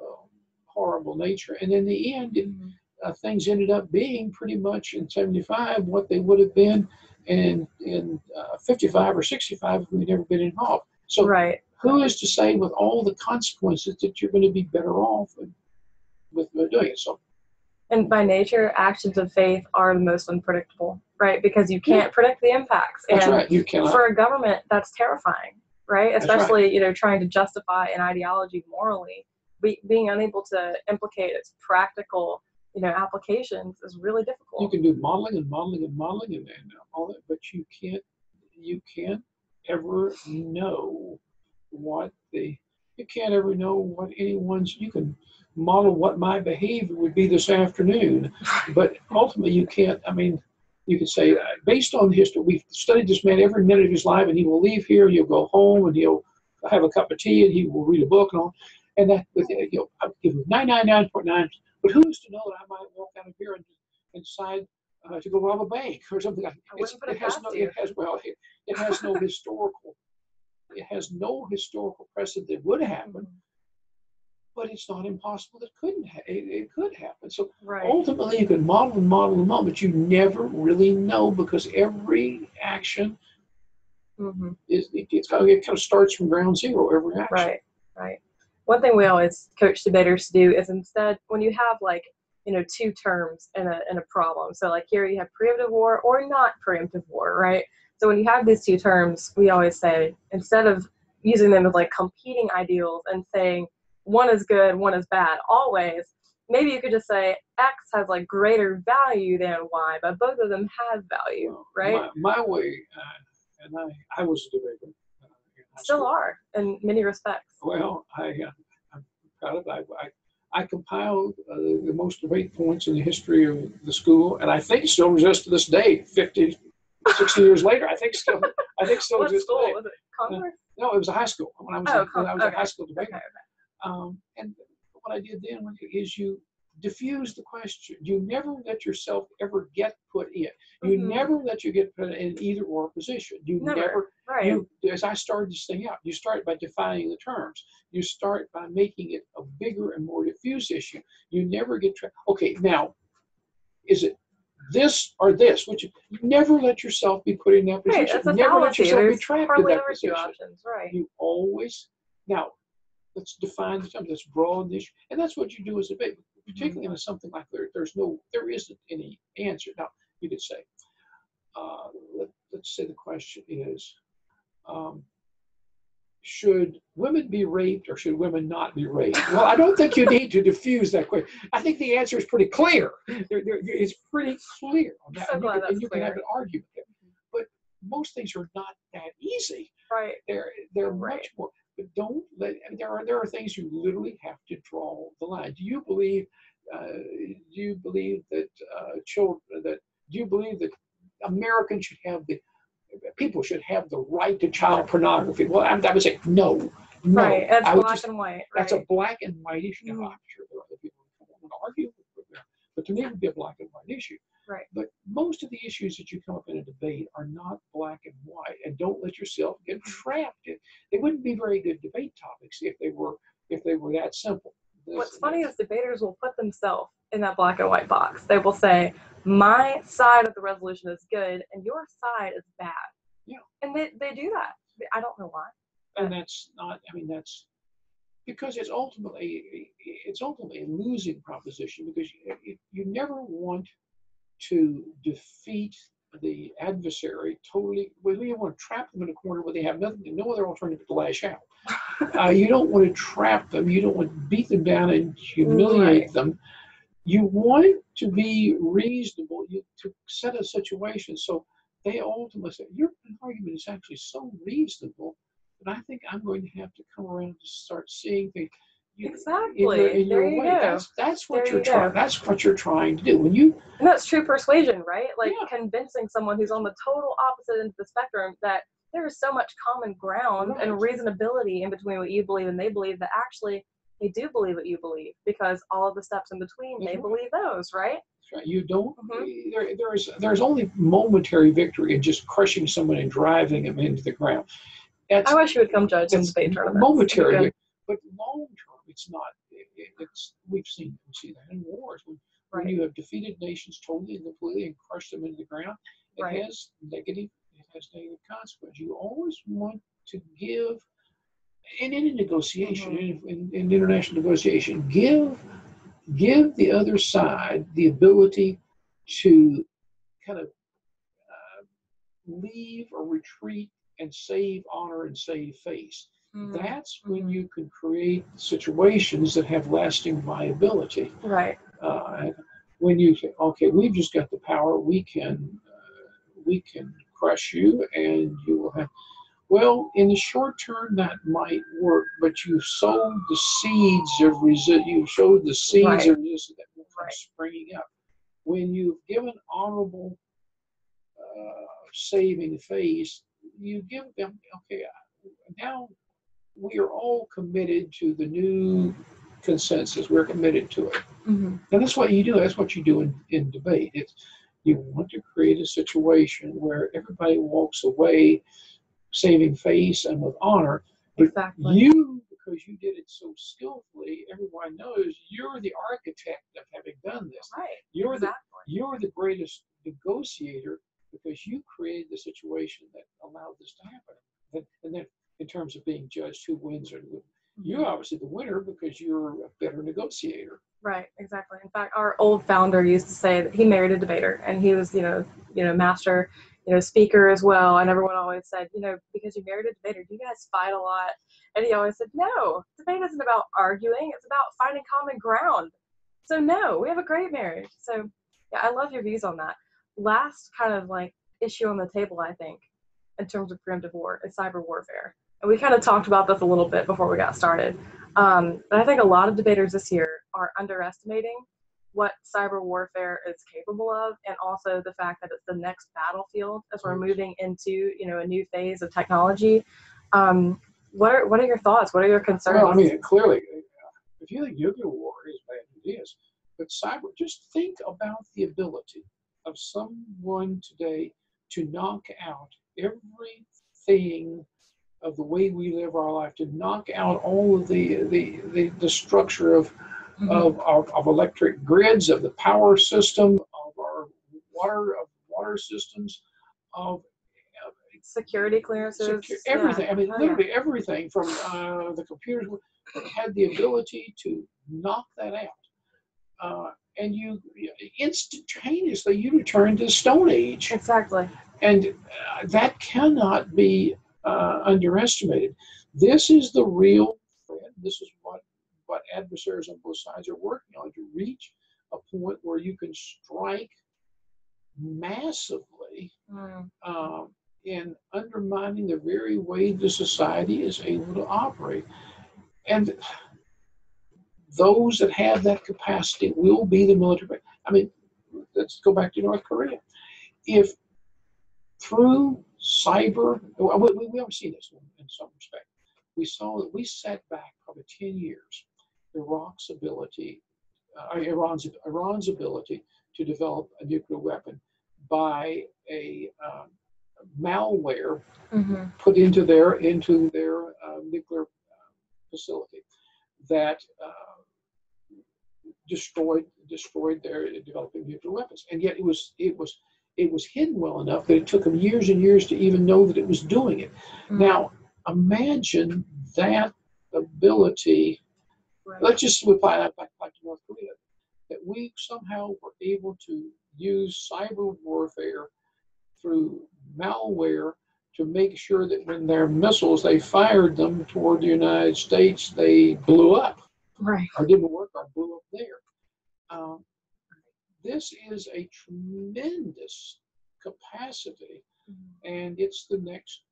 um, horrible nature. And in the end, it Mhm. Uh, things ended up being pretty much in 75 what they would have been in in uh, 55 or 65 if we'd never been involved. So Right. who is to say with all the consequences that you're going to be better off with, with with doing it? So And by nature, actions of faith are the most unpredictable, right? Because you can't predict the impacts. that's and right. You cannot. for a government, that's terrifying, right? That's right. Especially, you know, trying to justify an ideology morally. Be, being unable to implicate its practical, you know applications is really difficult. You can do modeling and modeling and modeling and, then all that, but you can't you can't ever know what the you can't ever know what anyone's you can model what my behavior would be this afternoon [LAUGHS] but ultimately you can't i mean you can say uh, based on history we've studied this man every minute of his life and he will leave here he'll go home and he'll have a cup of tea and he will read a book and all and that with you know i'm giving 999.9 but who's to know that I might walk out of here and and decide uh, to go rob a bank or something? Like wouldn't it has no, it has well it, it has no [LAUGHS] historical it has no historical precedent that would happen. But it's not impossible that couldn't ha- it, it could happen. So Right. ultimately you can model and model and model but you never really know because every action hmm is it, it's kind of, it kind of starts from ground zero every action. Right, right. One thing we always coach debaters to do is instead, when you have like, you know, two terms in a, in a problem, so like here you have preemptive war or not preemptive war, right? So when you have these two terms, we always say, instead of using them as like competing ideals and saying one is good, one is bad, always, maybe you could just say X has like greater value than Y, but both of them have value, right? my, my way uh, and I, I was a debater Still are in many respects. Well, I, uh, I'm proud of it. I, I, compiled uh, the most debate points in the history of the school, and I think still exists to this day, 50, 60 years later. I think still, I think still What exists school was it? Converse? No, it was a high school when I was, Oh, a, when I was okay. a high school debater. Okay. Um, and what I did then was- is you diffuse the question. You never let yourself ever get put in. You Mhm. never let you get put in either or position. You Never. never Right. you as I started this thing out, you start by defining the terms. You start by making it a bigger and more diffuse issue. You never get tra- okay. Now, is it this or this? Which you never let yourself be put in that right. position. That's a never let fallacy. yourself be trapped in that position. options. Right. You always now. Let's define the terms. Let's broaden the issue, and that's what you do as a debate, particularly in something like there. There's no, there isn't any answer. Now, you could say, uh, let, let's say the question is, um, should women be raped or should women not be raped? Well, I don't think you need to diffuse that question. I think the answer is pretty clear. There, there, it's pretty clear on that. So and you, glad can, and you can have an argument. there. But most things are not that easy. Right. They're they're Right. much more. But don't let. There are there are things you literally have to draw the line. Do you believe? Uh, do you believe that uh, children that do you believe that Americans should have the people should have the right to child pornography? Well, I, I would say no, no. right. Would black just, and white. that's a black and white issue. Now, Mhm. I'm sure there are other people who want to argue but to me, it would be a black and white issue. Right. But most of the issues that you come up in a debate are not black and white, and don't let yourself get Mm-hmm. trapped. in They wouldn't be very good debate topics if they were if they were that simple. What's funny is debaters will put themselves in that black and white box. They will say, "My side of the resolution is good, and your side is bad." Yeah. And they, they do that. I don't know why. and that's not. I mean, that's because it's ultimately it's ultimately a losing proposition because you- you never want to defeat the adversary totally. Well, you don't want to trap them in a corner where they have nothing, no other alternative to lash out. [LAUGHS] uh, you don't want to trap them. You don't want to beat them down and humiliate Right. them. You want to be reasonable. You to set a situation so they ultimately say your argument is actually so reasonable that I think I'm going to have to come around and start seeing things. Exactly. In your, in your There you way. go. That's that's what There you're you go. trying. That's what you're trying to do. When you And that's true persuasion, right? Like Yeah. convincing someone who's on the total opposite end of the spectrum that there is so much common ground and reasonability in between what you believe and they believe that actually they do believe what you believe because all of the steps in between they That's right. believe those, right? you don't Mhm. there, there's there's only momentary victory in just crushing someone and driving them into the ground. That's I wish you would come judge it's debate tournaments. momentary, but long term, it's not. It, it- it's we've seen we see that in wars when, when you have defeated nations totally and completely and crushed them into the ground. It Right. has negative. It has negative consequences. You always want to give, in any negotiation, Mm-hmm. in, in, in international negotiation, give give the other side the ability to kind of uh, leave or retreat and save honor and save face. Mm, That's when you can create situations that have lasting viability. right. Uh, when you say, okay, we've just got the power, we can uh, we can crush you, and you will have. Well, in the short term, that might work, but you sowed the seeds of resist. You showed the seeds Right. of resistance that will come Right. springing up. When you've given honorable, uh, saving face, you give them okay. Now we are all committed to the new consensus. We're committed to it. Mhm. And that's what you do. That's what you do in, in debate. It's you want to create a situation where everybody walks away saving face and with honor. But Exactly. you, because you did it so skillfully, everyone knows you're the architect of having done this. Right. You're the you're the greatest negotiator because you created the situation that allowed this to happen. And, and then in terms of being judged who wins or who, you're mm-hmm. obviously the winner because you're a better negotiator. Right, exactly. In fact, our old founder used to say that he married a debater, and he was, you know, you know, master, you know, speaker as well. And everyone always said, you know, because you married a debater, you guys fight a lot? And he always said, no, debate isn't about arguing; it's about finding common ground. So no, we have a great marriage. So yeah, I love your views on that. Last kind of like issue on the table, I think, in terms of preemptive war is cyber warfare. We kind of talked about this a little bit before we got started. Um, but I think a lot of debaters this year are underestimating what cyber warfare is capable of, and also the fact that it's the next battlefield as we're moving into you know a new phase of technology. Um, what are what are your thoughts? What are your concerns? Well, I mean, clearly, uh, if you think nuclear war is bad, it is. But cyber, just think about the ability of someone today to knock out everything of the way we live our life, to knock out all of the the, the, the structure of, Mhm. of, of of electric grids, of the power system, of our water of water systems, of security clearances, Secu- yeah. everything. I mean, Oh, yeah. literally everything from uh, the computers had the ability to knock that out. Uh, and you instantaneously you return to Stone Age, Exactly. and uh, that cannot be uh, underestimated. This is the real threat. This is what, what adversaries on both sides are working on to reach a point where you can strike massively Mm. um, in undermining the very way the society is able to operate. And those that have that capacity will be the military. I mean, let's go back to North Korea. If through cyber, we, we, we haven't seen this in some respect. We saw that we set back probably 10 years Iraq's ability, uh, Iran's, Iran's ability to develop a nuclear weapon by a um, malware hmm put into their into their uh, nuclear uh, facility that uh, destroyed destroyed their developing nuclear weapons. And yet it was it was it was hidden well enough that it took them years and years to even know that it was doing it. Mm. Now imagine that ability. Right. Let's just apply that back, back to North Korea. That we somehow were able to use cyber warfare through malware to make sure that when their missiles they fired them toward the United States, they blew up Right. or didn't work or blew up there. Um, this is a tremendous capacity, Mhm. and it's the next,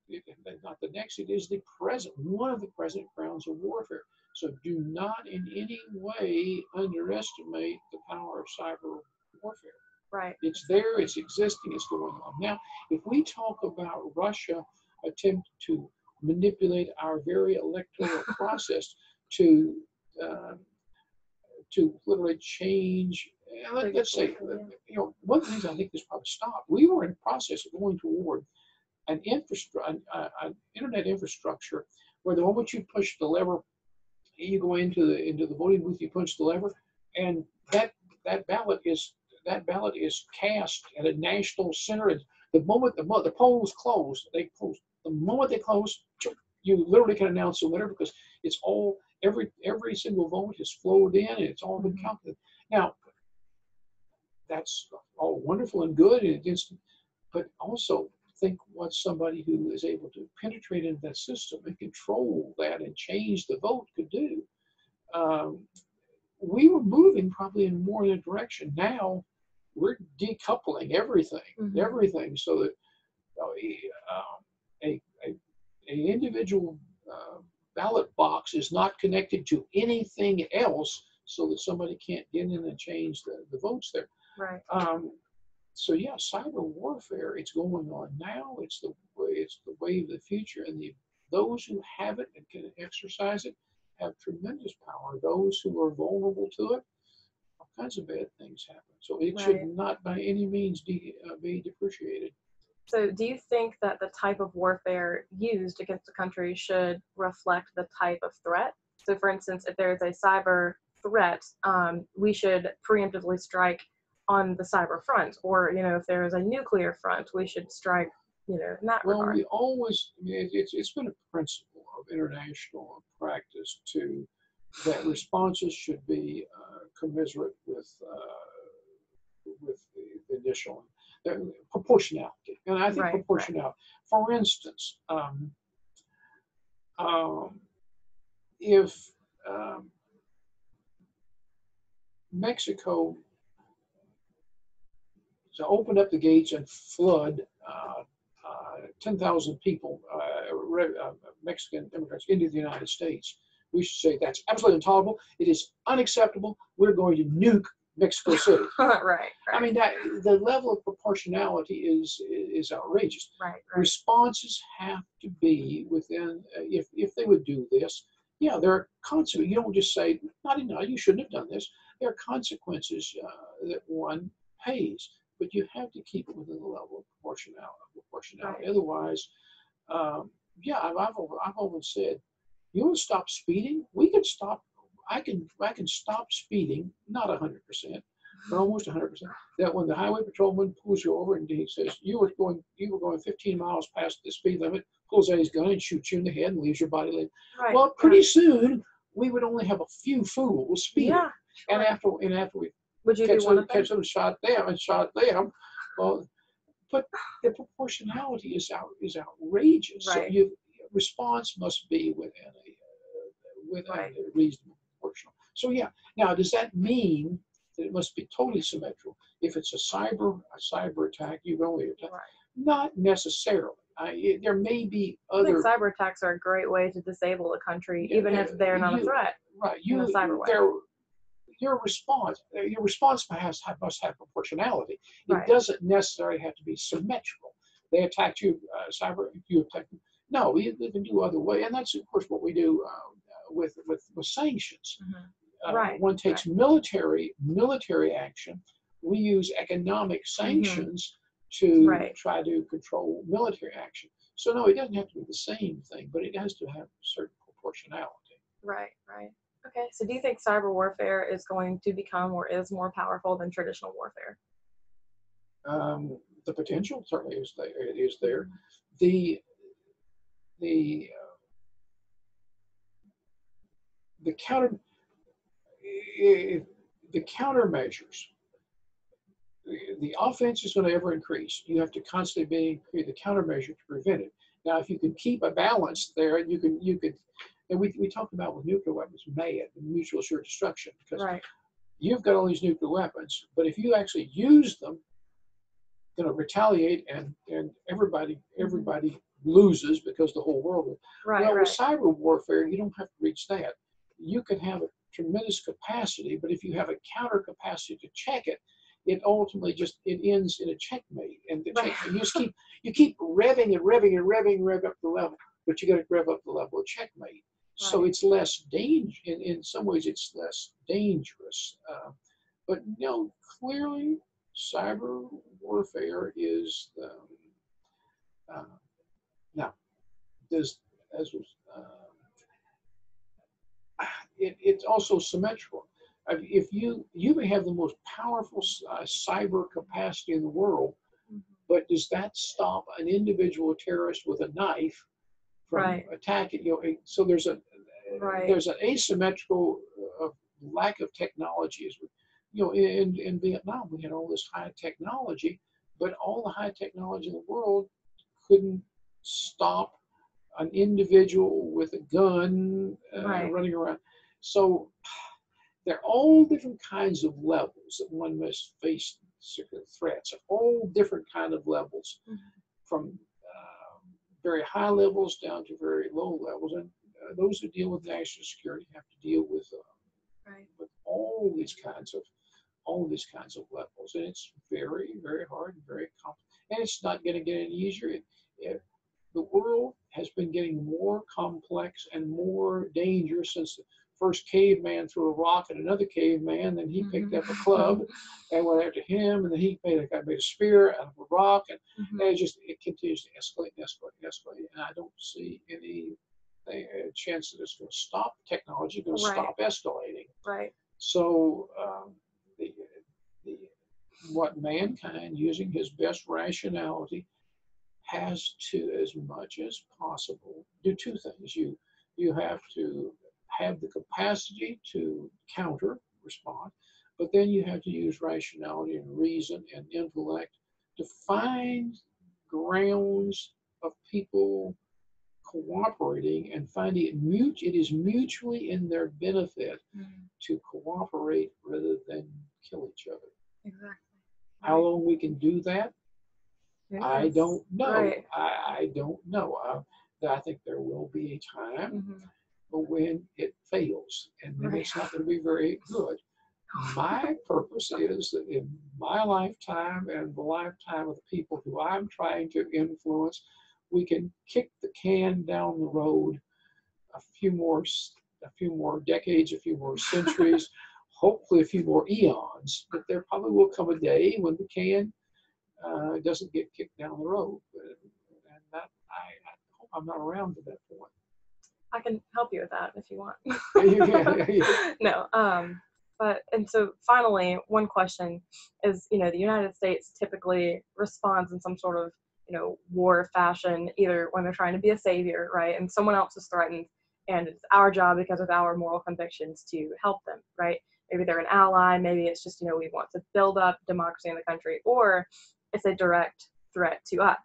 not the next, it is the present, one of the present grounds of warfare. So do not in any way underestimate the power of cyber warfare. Right. It's there, it's existing, it's going on. Now, if we talk about Russia attempt to manipulate our very electoral [LAUGHS] process to uh, to literally change, and let, us say, you know, one of the things I think this probably stopped. We were in the process of going toward an infrastructure, an, an internet infrastructure, where the moment you push the lever, you go into the into the voting booth, you punch the lever, and that that ballot is that ballot is cast at a national center. And the moment the, the polls close, they close. The moment they close, you literally can announce the winner because it's all every every single vote has flowed in and it's all been Mhm. counted. Now, that's all wonderful and good, and it's, but also think what somebody who is able to penetrate into that system and control that and change the vote could do. Um, we were moving probably in more in a direction. Now we're decoupling everything, Mhm. everything, so that uh, a, a, a individual uh, ballot box is not connected to anything else, so that somebody can't get in and change the, the votes there. Right. Um, so yeah, cyber warfare. It's going on now. It's the way. It's the way of the future, and the those who have it and can exercise it have tremendous power. Those who are vulnerable to it, all kinds of bad things happen. So it Right. should not by any means de- uh, be depreciated. So, do you think that the type of warfare used against a country should reflect the type of threat? So, for instance, if there's a cyber threat, um, we should preemptively strike on the cyber front, or you know, if there is a nuclear front, we should strike, you know, in that Well, regard. we always, I mean, it- it's, it's been a principle of international practice to, that responses should be uh, commiserate with, uh, with the, initial, uh, proportionality. And I think Right, right. proportionality, for instance, um, um, if um, Mexico to open up the gates and flood uh, uh, 10,000 people, uh, re- uh, Mexican immigrants, into the United States. We should say that's absolutely intolerable. It is unacceptable. We're going to nuke Mexico City. [LAUGHS] right, right, I mean, that, the level of proportionality is is outrageous. right, right, Responses have to be within. Uh, if if they would do this, yeah, there are consequences. You don't just say, "Not enough. You shouldn't have done this." There are consequences uh, that one pays, but you have to keep it within the level of proportionality. Proportionality. Right. Otherwise, um, yeah, I've I've, I've always said, you want to stop speeding? We can stop. I can I can stop speeding, not hundred percent, but almost hundred percent. That when the highway patrolman pulls you over and he says you were going you were going 15 miles past the speed limit, pulls out his gun and shoots you in the head and leaves your body laying. right. Well, pretty soon we would only have a few fools speeding, yeah. and after and after we Would you catch be one them, of them? catch them, shot them, and shot them. Well, but the proportionality is out is outrageous. So Right. you response must be within a uh, within Right. a reasonable proportion. So yeah. Now, does that mean that it must be totally symmetrical? If it's a cyber a cyber attack, you only attack. Right. Not necessarily. I, it, there may be I think other cyber attacks are a great way to disable a country, Yeah, even if they're not a you- threat. right. You cyber way. Your response uh, your response has must have proportionality. It Right. doesn't necessarily have to be symmetrical. They attacked you, uh, cyber. You attack them. No, we, we can do other way, and that's of course what we do uh, with with with sanctions. Uh, Right, One takes military military action. We use economic sanctions to Mm-hmm. Right. try to control military action. So no, it doesn't have to be the same thing, but it has to have certain proportionality. Right, right. Okay, so do you think cyber warfare is going to become or is more powerful than traditional warfare? Um, the potential certainly is there. It is there. The the uh, the counter i- the countermeasures. The, the offense is going to ever increase. You have to constantly be create the countermeasure to prevent it. Now, if you can keep a balance there, you can you could. And we, we talked about with nuclear weapons, MAD, mutual assured destruction, because Right, you've got all these nuclear weapons, but if you actually use them, going to retaliate and and everybody mm-hmm. everybody loses because the whole world. will. right, well, right. with cyber warfare, you don't have to reach that. You can have a tremendous capacity, but if you have a counter capacity to check it, it ultimately just it ends in a checkmate. And the Right. you just keep you keep revving and revving and revving, rev up the level, but you got to rev up the level of checkmate. So it's less danger. In, in some ways, it's less dangerous. Uh, but no, clearly, cyber warfare is um, uh, now does as was uh, it, it's also symmetrical. I mean, If you you may have the most powerful uh, cyber capacity in the world, Mhm. but does that stop an individual terrorist with a knife from Right. attacking you? know, So there's a Right. there's an asymmetrical uh, lack of technology. As we- You know, in in Vietnam we had all this high technology, but all the high technology in the world couldn't stop an individual with a gun uh, Right. running around. So there are all different kinds of levels that one must face secret threats. All different kind of levels, Mhm. from very high levels down to very low levels. And uh, those who deal with national security have to deal with uh, right. with all these kinds of all these kinds of levels, and it's very very hard and very complex. And it's not going to get any easier. It, it, the world has been getting more complex and more dangerous since the first caveman threw a rock at another caveman, then he picked up a club and went after him, and then he made a guy made a spear out of a rock, and, Mhm. and it just it continues to escalate and escalate and escalate. And I don't see any uh, chance that it's going to stop. Technology going to stop escalating. Right, So um, the, the, what mankind, using his best rationality, has to, as much as possible, do two things. You you have to have the capacity to counter respond, but then you have to use rationality and reason and intellect to find grounds of people cooperating and finding it mut- it is mutually in their benefit Mhm. to cooperate rather than kill each other. exactly. How Right. long we can do that, I don't know. Right. I, I don't know. Uh, I think there will be a time Mhm. when it fails, and then Right. it's not going to be very good. My purpose is that in my lifetime and the lifetime of the people who I'm trying to influence, we can kick the can down the road a few more, a few more decades, a few more centuries, [LAUGHS] hopefully a few more eons. But there probably will come a day when the can uh, doesn't get kicked down the road, and that I, I hope I'm not around at that point. I can help you with that if you want. You [LAUGHS] can, no. Um, but and so finally, one question is, you know, the United States typically responds in some sort of, you know, war fashion, either when they're trying to be a savior, right, and someone else is threatened, and it's our job because of our moral convictions to help them, right? Maybe they're an ally, maybe it's just, you know, we want to build up democracy in the country, or it's a direct threat to us.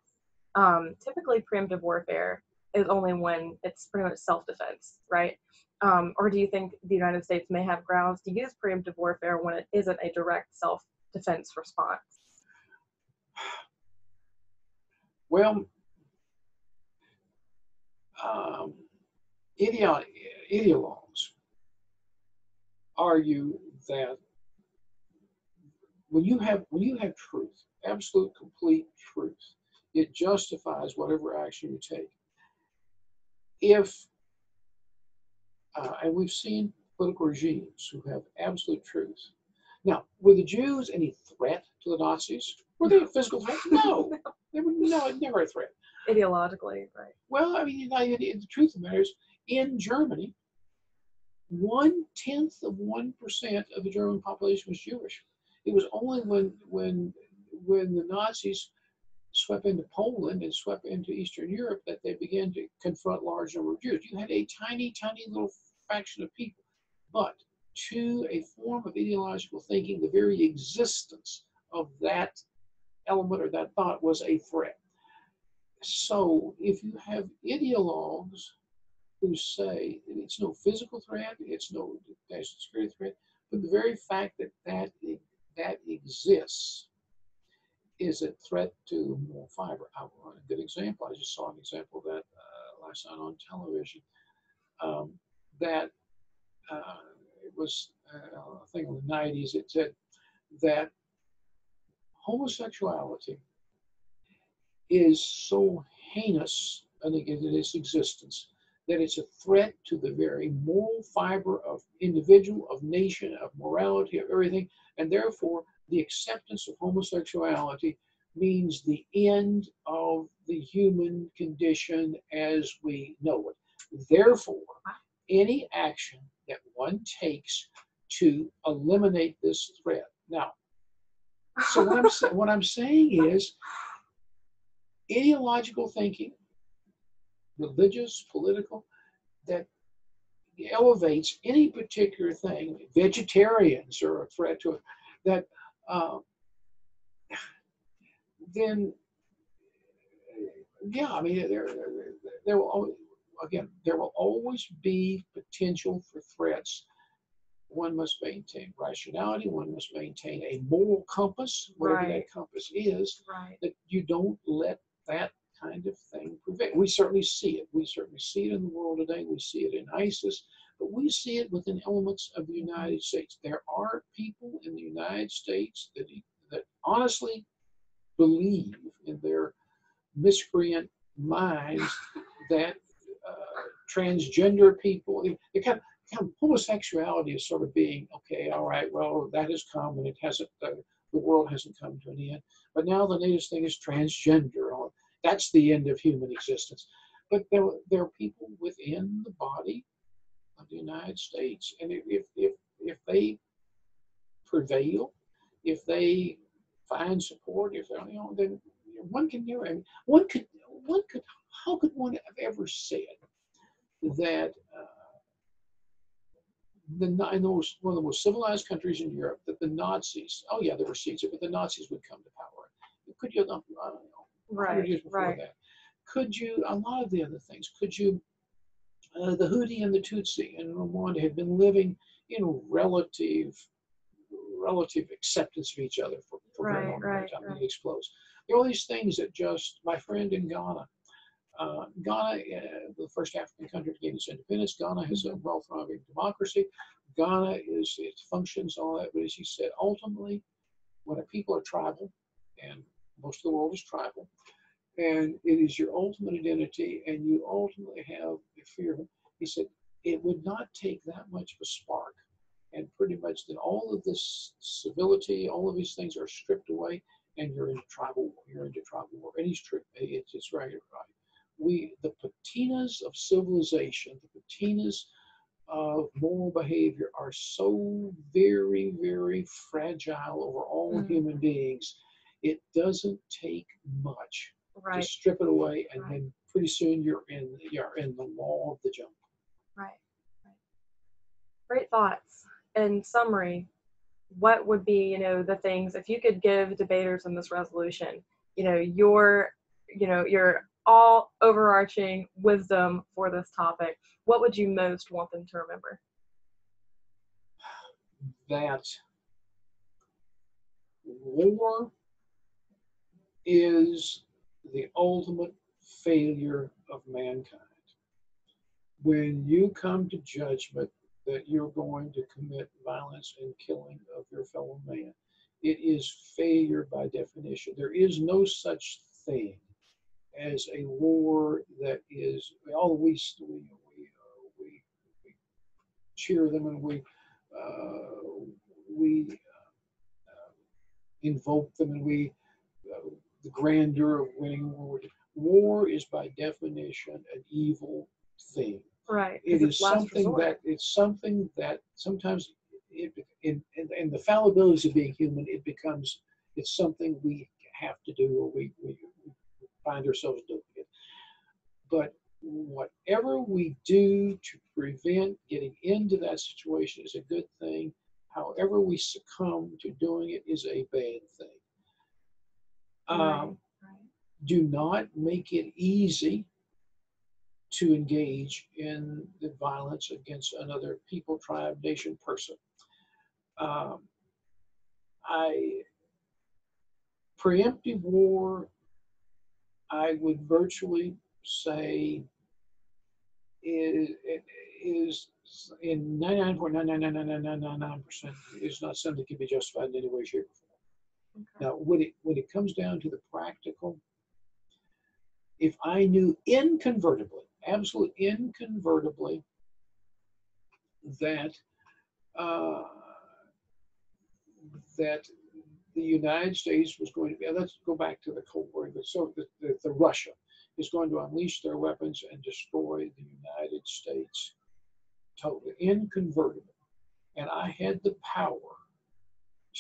Um, typically, preemptive warfare is only when it's pretty much self-defense, right? Um, or do you think the United States may have grounds to use preemptive warfare when it isn't a direct self-defense response? Well, um, ideolo- ideologues argue that when you have when you have truth, absolute complete truth, it justifies whatever action you take. If uh, and we've seen political regimes who have absolute truth. Now, were the Jews any threat to the Nazis? Were they a physical threat? [LAUGHS] No, they were no, never a threat. Ideologically, right? Well, I mean, you know, the truth of the matter is, in Germany, one tenth of one percent of the German population was Jewish. It was only when when when the Nazis swept into Poland and swept into Eastern Europe that they began to confront large number of Jews. You had a tiny, tiny little fraction of people, but to a form of ideological thinking, the very existence of that element or that thought was a threat. So if you have ideologues who say it's no physical threat, it's no national security threat, but the very fact that that, that exists is a threat to moral fiber. I want a good example, I just saw an example of that uh, last night on television, um, that uh, it was, uh, I think in the 90s, it said that homosexuality is so heinous I think in its existence that it's a threat to the very moral fiber of individual, of nation, of morality, of everything, and therefore the acceptance of homosexuality means the end of the human condition as we know it. Therefore, any action that one takes to eliminate this threat. Now, so what I'm, what I'm saying is ideological thinking, religious, political, that elevates any particular thing. Vegetarians are a threat to it. That uh, then, yeah, I mean, there, there will again, there will always be potential for threats. One must maintain rationality. One must maintain a moral compass, whatever Right. that compass is. Right. That you don't let that kind of thing prevail. We certainly see it. We certainly see it in the world today. We see it in ISIS, but we see it within elements of the United States. There are people in the United States that that honestly believe in their miscreant minds [LAUGHS] that uh, transgender people, they, kind, of, kind of homosexuality is sort of being okay. All right, well that has come and it hasn't. Uh, the world hasn't come to an end. But now the latest thing is transgender. That's the end of human existence. But there, there are people within the body the United States, and if if if they prevail, if they find support, if you know, then one can hear, I mean, one could one could how could one have ever said that uh, the in those one of the most civilized countries in Europe that the Nazis oh yeah there were Caesar but the Nazis would come to power could you I don't know Right. years before Right. that could you a lot of the other things could you uh, the Hutu and the Tutsi in Rwanda had been living in relative relative acceptance of each other for, for a very long right, time right. it explodes there are all these things that just my friend in Ghana uh, Ghana, uh, the first African country to gain its independence, Ghana has a well-thriving democracy. Ghana is it functions all that, but as he said, ultimately, when a people are tribal, and most of the world is tribal, and it is your ultimate identity, and you ultimately have the fear. He said it would not take that much of a spark, and pretty much then all of this civility, all of these things are stripped away, and you're into tribal war. You're into tribal war, and he's tripped. It's it's right, right we the patinas of civilization, the patinas of moral behavior are so very, very fragile over all Mm. human beings. It doesn't take much Right. to strip it away, and Right. then pretty soon you're in you're in the law of the jungle. Right. Right. Great thoughts. In summary, what would be, you know, the things if you could give debaters in this resolution, you know, your, you know, your all overarching wisdom for this topic, what would you most want them to remember? [SIGHS] That war is the ultimate failure of mankind. When you come to judgment that you're going to commit violence and killing of your fellow man, it is failure by definition. There is no such thing as a war that is, all we, we, uh, we, we cheer them and we, uh, we uh, invoke them and we, uh, the grandeur of winning war. War is by definition an evil thing. Right. It is something that it's something that sometimes it, in, in, in the fallibilities of being human, it becomes it's something we have to do or we, we, we find ourselves doing it. But whatever we do to prevent getting into that situation is a good thing. However, we succumb to doing it is a bad thing. Um, Right, do not make it easy to engage in the violence against another people, tribe, nation, person. Um, I preemptive war, I would virtually say is, is in 99.9999999% is not something that can be justified in any way, shape, or form. Okay. Now, when it when it comes down to the practical, if I knew inconvertibly, absolutely inconvertibly, that uh, that the United States was going to be, let's go back to the Cold War, so the, the, the Russia is going to unleash their weapons and destroy the United States totally, inconvertible. And I had the power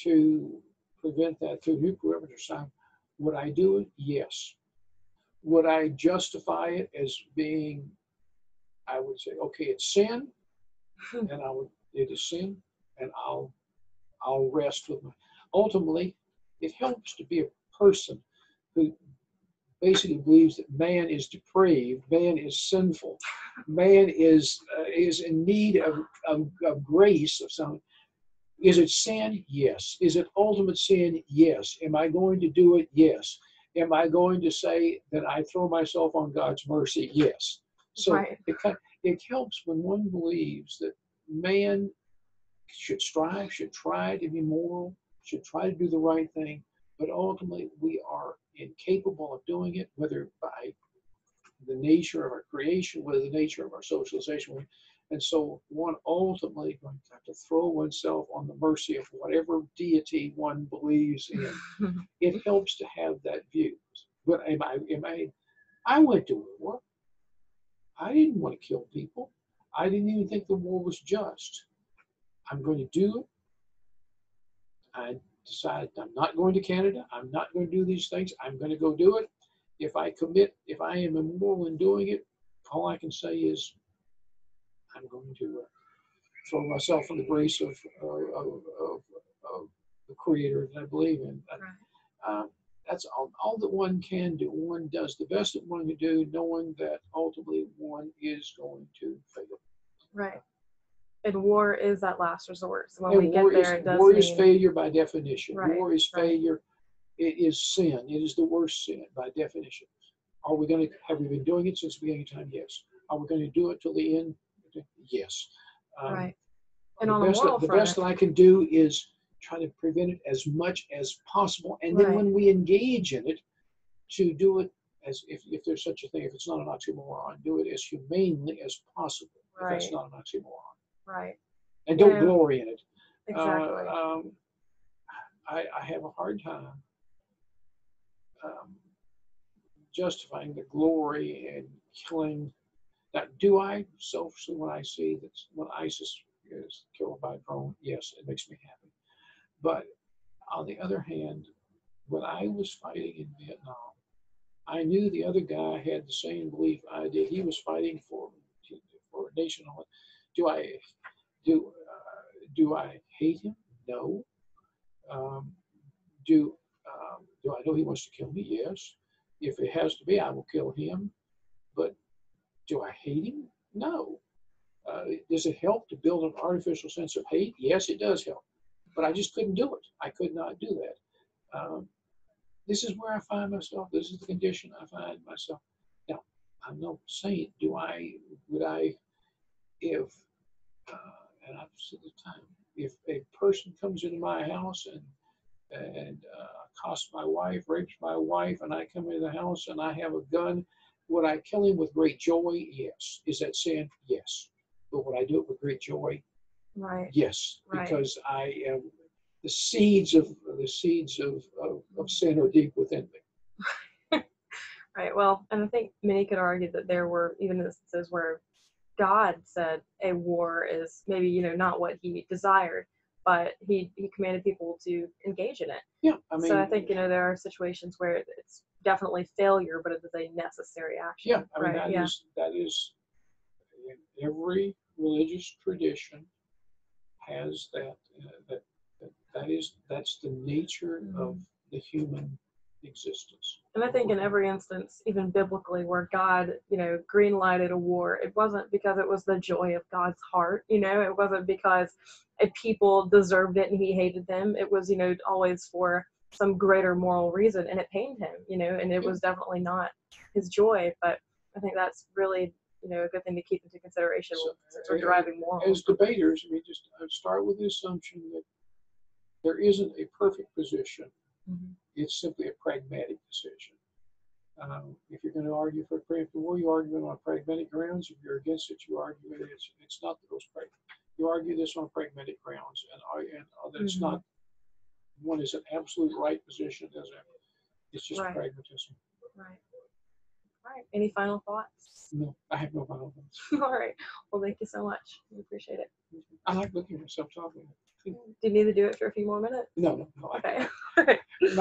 to prevent that through nuclear something. Would I do it? Yes. Would I justify it as being, I would say, okay, it's sin, [LAUGHS] and I would, it is sin, and I'll, I'll rest with my. Ultimately, it helps to be a person who basically believes that man is depraved, man is sinful, man is uh, is in need of, of, of grace of some. Is it sin? Yes. Is it ultimate sin? Yes. Am I going to do it? Yes. Am I going to say that I throw myself on God's mercy? Yes. So Right. it, it helps when one believes that man should strive, should try to be moral, should try to do the right thing, but ultimately we are incapable of doing it, whether by the nature of our creation, whether the nature of our socialization. And so one ultimately going to have to throw oneself on the mercy of whatever deity one believes in. [LAUGHS] it helps to have that view. But am I, am I, I went to war. I didn't want to kill people. I didn't even think the war was just. I'm going to do it. I decided I'm not going to Canada. I'm not going to do these things. I'm going to go do it. If I commit, if I am immoral in doing it, all I can say is I'm going to uh, throw myself in the grace of, uh, of, of, of the Creator that I believe in. Right. Um, that's all, all that one can do. One does the best that one can do, knowing that ultimately one is going to fail. Right. And war is that last resort. So when And we get war there, is, it does war is failure by definition. Right, War is right. failure. It is sin. It is the worst sin by definition. Are we going to have we been doing it since the beginning of time? Yes. Are we going to do it till the end? Yes. Um, right. And the on best, moral that, the best that I can do is try to prevent it as much as possible. And then Right. when we engage in it, to do it as if, if there's such a thing, if it's not an oxymoron, do it as humanely as possible. If that's not an oxymoron. Right. And don't Yeah. glory in it. Exactly. Uh, um, I, I have a hard time um, justifying the glory and killing. Now, do I selfishly when I see that when ISIS is killed by a drone? Yes, it makes me happy. But on the other hand, when I was fighting in Vietnam, I knew the other guy had the same belief I did. He was fighting for for a nation. Do I do uh, do I hate him? No. Um, do um, do I know he wants to kill me? Yes. If it has to be, I will kill him. But do I hate him? No. Uh, does it help to build an artificial sense of hate? Yes, it does help. But I just couldn't do it. I could not do that. Um, this is where I find myself. This is the condition I find myself. Now, I'm no saint. Do I, would I, if, uh, and I've said the time, if a person comes into my house and and uh, accosts my wife, rapes my wife, and I come into the house and I have a gun, would I kill him with great joy? Yes. Is that sin? Yes. But would I do it with great joy? Right. Yes, Right. because I am the seeds of the seeds of, of, of sin are deep within me. [LAUGHS] Right. Well, and I think many could argue that there were even instances where God said a war is maybe you know not what He desired, but He He commanded people to engage in it. Yeah, I mean, so I think you know there are situations where it's definitely failure, but it is a necessary action. yeah, I mean right. that yeah. is that is every religious tradition has that uh, that, that that is that's the nature of Mhm. the human existence. And I think in every instance, even biblically, where God, you know, green lighted a war, it wasn't because it was the joy of God's heart, you know, it wasn't because a people deserved it and he hated them. It was, you know, always for some greater moral reason and it pained him, you know, and it was definitely not his joy. But I think that's really, you know, a good thing to keep into consideration So, since we're deriving morals. As debaters, we just uh, start with the assumption that there isn't a perfect position Mhm. It's simply a pragmatic decision. Um, if you're going to argue for a preemptive war, you argue it on pragmatic grounds. If you're against it, you argue it. It's, it's not those pragmatic. You argue this on pragmatic grounds, and, and uh, that it's Mhm. not one is an absolute right position. Doesn't it's just Right. pragmatism. Right. All right. Any final thoughts? No, I have no final thoughts. [LAUGHS] All right. Well, thank you so much. We appreciate it. I like looking at myself talking. Do you need to do it for a few more minutes? No, no, no. I, Okay. [LAUGHS]